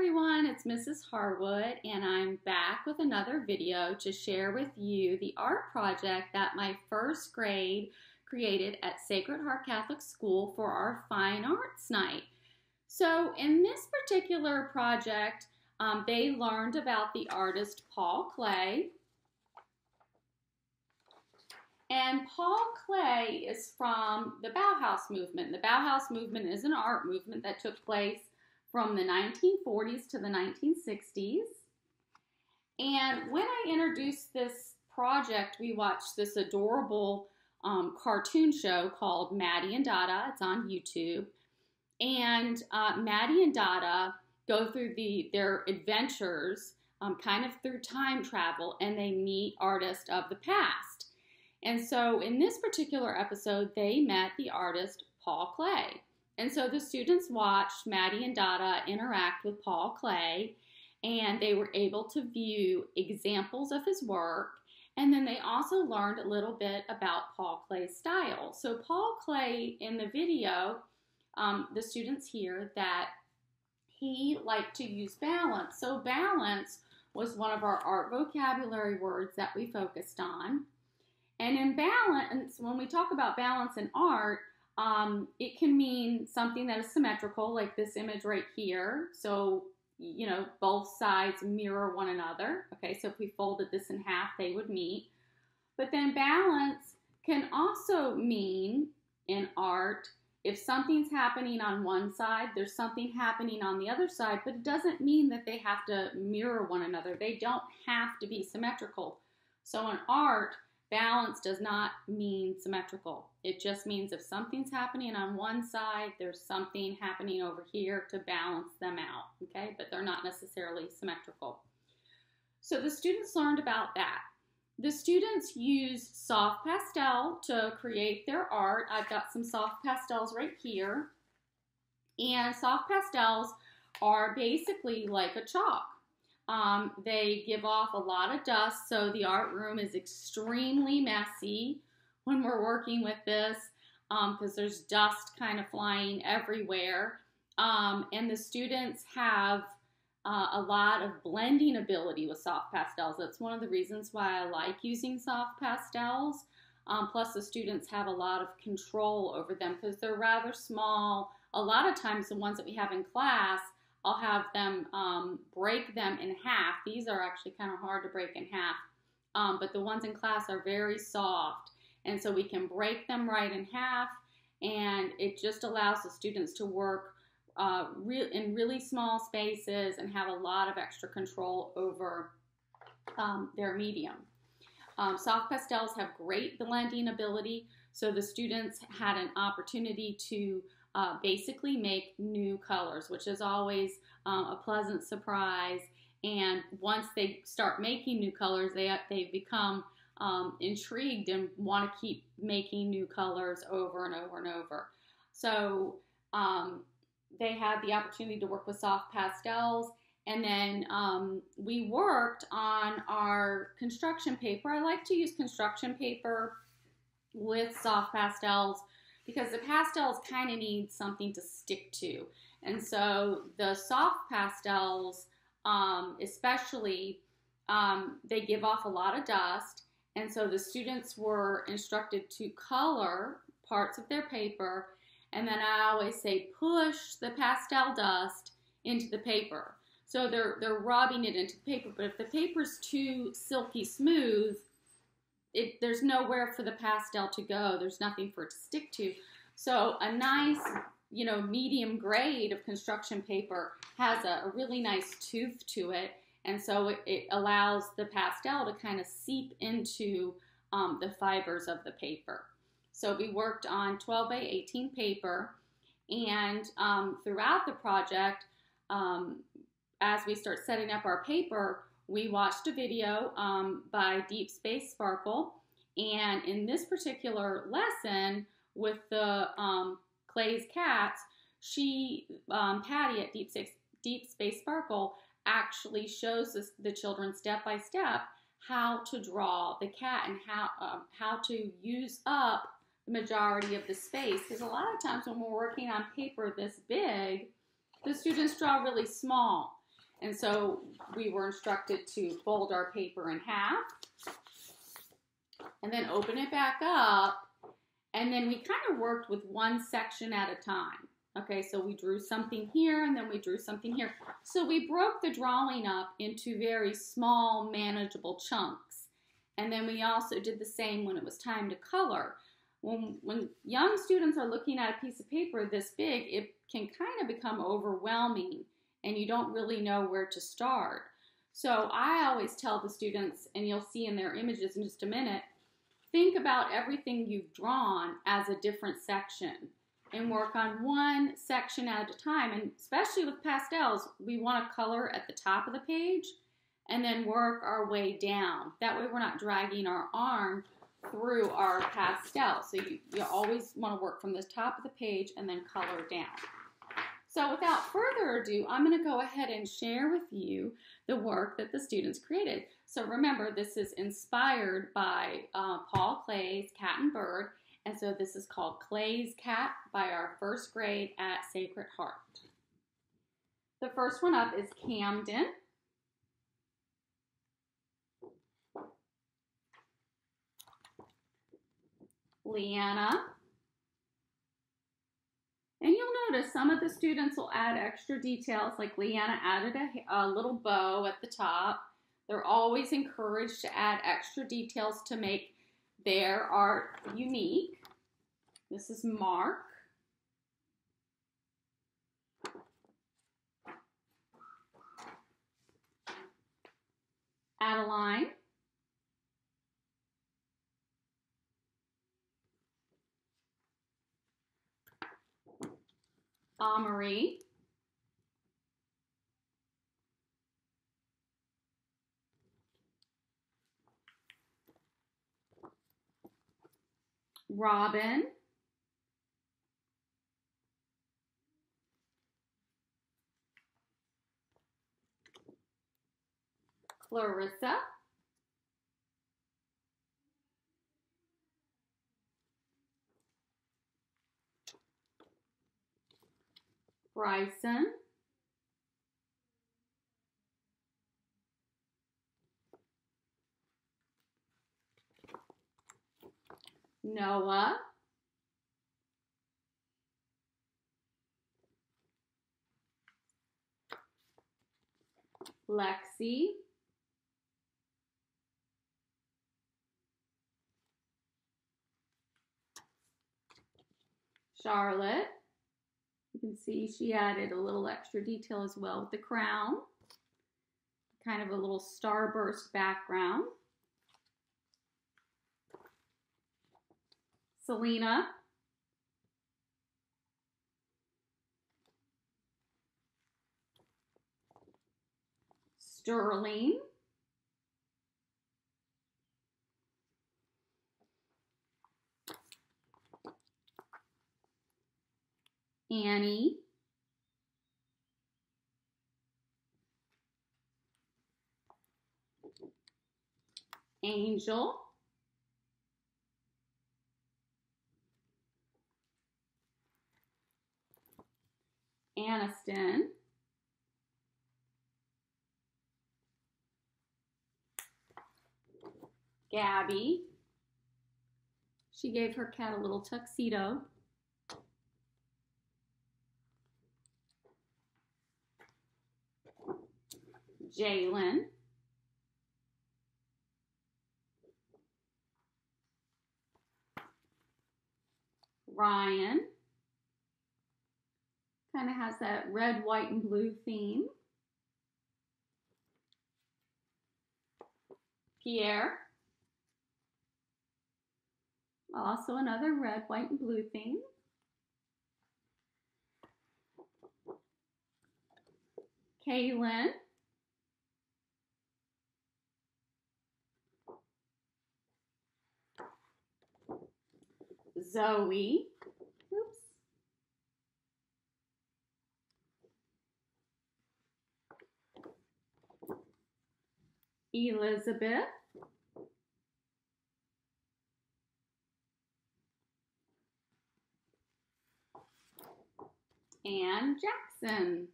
everyone, it's Mrs. Harwood and I'm back with another video to share with you the art project that my first grade created at Sacred Heart Catholic School for our Fine Arts Night. So in this particular project, um, they learned about the artist Paul Klee. And Paul Klee is from the Bauhaus movement. The Bauhaus movement is an art movement that took place from the 1940s to the 1960s. And when I introduced this project, we watched this adorable um, cartoon show called Maddie and Dada. It's on YouTube. And uh, Maddie and Dada go through the their adventures um, kind of through time travel and they meet artists of the past. And so in this particular episode, they met the artist Paul Klee. And so the students watched Maddie and Dada interact with Paul Klee, and they were able to view examples of his work. And then they also learned a little bit about Paul Klee's style. So Paul Klee in the video, um, the students hear that he liked to use balance. So balance was one of our art vocabulary words that we focused on. And in balance, when we talk about balance in art, um, it can mean something that is symmetrical, like this image right here. So, you know, both sides mirror one another. Okay, so if we folded this in half, they would meet. But then balance can also mean in art, if something's happening on one side, there's something happening on the other side, but it doesn't mean that they have to mirror one another. They don't have to be symmetrical. So in art, Balance does not mean symmetrical. It just means if something's happening on one side, there's something happening over here to balance them out, okay? But they're not necessarily symmetrical. So the students learned about that. The students used soft pastel to create their art. I've got some soft pastels right here. And soft pastels are basically like a chalk. Um, they give off a lot of dust, so the art room is extremely messy when we're working with this because um, there's dust kind of flying everywhere. Um, and the students have uh, a lot of blending ability with soft pastels. That's one of the reasons why I like using soft pastels. Um, plus, the students have a lot of control over them because they're rather small. A lot of times, the ones that we have in class, I'll have them um, break them in half. These are actually kind of hard to break in half, um, but the ones in class are very soft. And so we can break them right in half, and it just allows the students to work uh, re- in really small spaces and have a lot of extra control over um, their medium. Um, soft pastels have great blending ability, so the students had an opportunity to uh, basically make new colors, which is always um, a pleasant surprise. And once they start making new colors, they, they become um, intrigued and want to keep making new colors over and over and over. So um, they had the opportunity to work with soft pastels. And then um, we worked on our construction paper. I like to use construction paper with soft pastels because the pastels kind of need something to stick to. And so the soft pastels, um, especially, um, they give off a lot of dust. And so the students were instructed to color parts of their paper. And then I always say push the pastel dust into the paper. So they're, they're rubbing it into the paper. But if the paper's too silky smooth, it, there's nowhere for the pastel to go. There's nothing for it to stick to. So a nice, you know, medium grade of construction paper has a, a really nice tooth to it. And so it, it, allows the pastel to kind of seep into um, the fibers of the paper. So we worked on 12 by 18 paper. And um, throughout the project, um, as we start setting up our paper, we watched a video um, by Deep Space Sparkle. And in this particular lesson with the um, Klee's cats, she, um, Patty at Deep Space, Deep Space Sparkle, actually shows this, the children step by step how to draw the cat and how um, how to use up the majority of the space. Because a lot of times when we're working on paper this big, the students draw really small. And so we were instructed to fold our paper in half and then open it back up. And then we kind of worked with one section at a time. Okay, so we drew something here and then we drew something here. So we broke the drawing up into very small, manageable chunks. And then we also did the same when it was time to color. When, when young students are looking at a piece of paper this big, it can kind of become overwhelming and you don't really know where to start. So I always tell the students, and you'll see in their images in just a minute, think about everything you've drawn as a different section and work on one section at a time. And especially with pastels, we want to color at the top of the page and then work our way down. That way we're not dragging our arm through our pastel. So you, you always want to work from the top of the page and then color down. So without further ado, I'm going to go ahead and share with you the work that the students created. So remember, this is inspired by uh, Paul Klee's Cat and Bird, and so this is called Klee's Cat by our first grade at Sacred Heart. The first one up is Camden. Leanna. And you'll notice some of the students will add extra details, like Leanna added a, a, little bow at the top. They're always encouraged to add extra details to make their art unique. This is Mark. Adeline. Amory. Robin. Clarissa. Bryson. Noah. Lexi. Charlotte. You can see she added a little extra detail as well with the crown. Kind of a little starburst background. Selena. Sterling. Annie. Angel. Aniston. Gabby. She gave her cat a little tuxedo. Jalen. Ryan. Kind of has that red, white, and blue theme. Pierre. Also another red, white, and blue theme. Kaylin. Zoe. Oops. Elizabeth. and Jackson.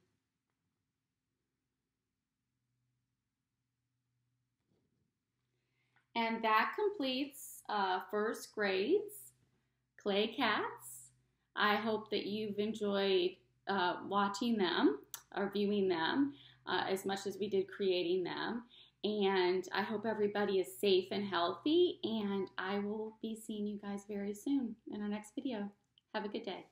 And that completes uh, first grades clay cats. I hope that you've enjoyed uh, watching them or viewing them uh, as much as we did creating them. And I hope everybody is safe and healthy. And I will be seeing you guys very soon in our next video. Have a good day.